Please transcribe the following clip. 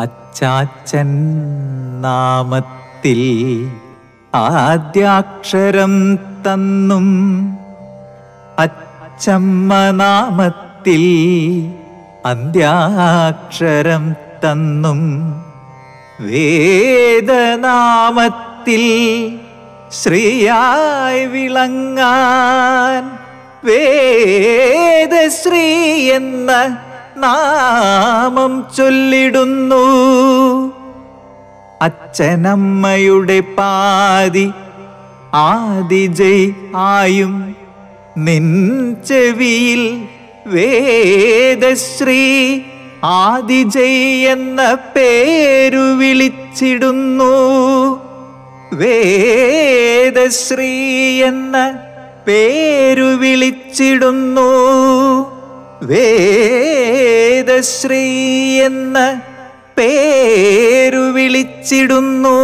അച്ചാച്ചൻ നാമത്തിൽ ആദ്യാക്ഷരം തന്നും. അച്ചമ്മ നാമത്തിൽ അന്ത്യാക്ഷരം തന്നും. വേദനാമത്തിൽ ശ്രീയായി വിളങ്ങാൻ വേദശ്രീ എന്ന നാമം ചൊല്ലിടുന്നു. അച്ഛനമ്മയുടെ പാതി ആദിജയ് ആയും നിൻ ചെവിയിൽ വേദശ്രീ ആദിജയ് എന്ന പേരു വിളിച്ചിടുന്നു. വേദശ്രീ എന്ന പേരു വിളിച്ചിടുന്നു. വേദശ്രീ എന്ന പേരു വിളിച്ചിടുന്നു.